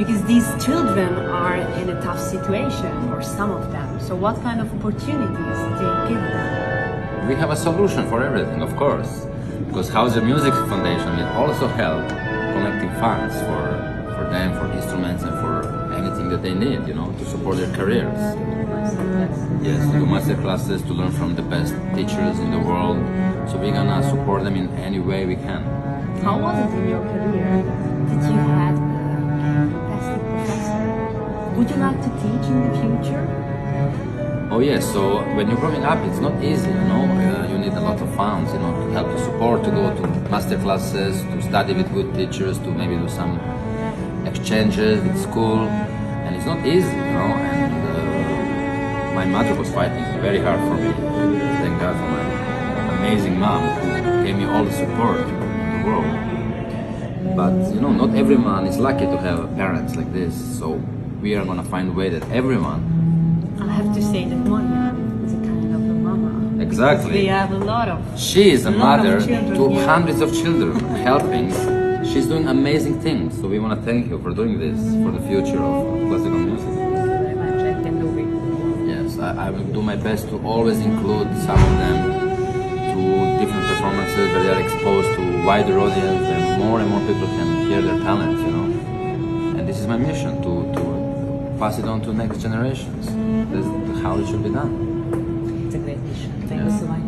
Because these children are in a tough situation, or some of them. So, what kind of opportunities do you give them? We have a solution for everything, of course. Because Hauser Music Foundation will also help collecting funds for, for them, for instruments, and for anything that they need, you know, to support their careers. Yes, to do master classes, to learn from the best teachers in the world. So we're gonna support them in any way we can. How was it in your career Did you had a fantastic professor? Would you like to teach in the future? Oh yes, so when you're growing up, it's not easy, you know. Uh, you need a lot of funds, you know, to help you support, to go to master classes, to study with good teachers, to maybe do some exchanges with school, and it's not easy, you know. And uh, my mother was fighting very hard for me. Thank God for my amazing mom who gave me all the support in the world. But you know, not everyone is lucky to have parents like this. So we are gonna find a way that everyone I have to say that Monia is a kind of a mama. Exactly. They have a lot of. She is a a lot of mother children, to yeah. hundreds of children, helping. She's doing amazing things. So we want to thank you for doing this for the future of classical music. Very much. I can do it. Yes, I, I will do my best to always include some of them to different performances where they are exposed to wider audience and more and more people can hear their talents, you know. And this is my mission to, to pass it on to next generations. That's how it should be done. It's a great issue. Thank yeah. you so much.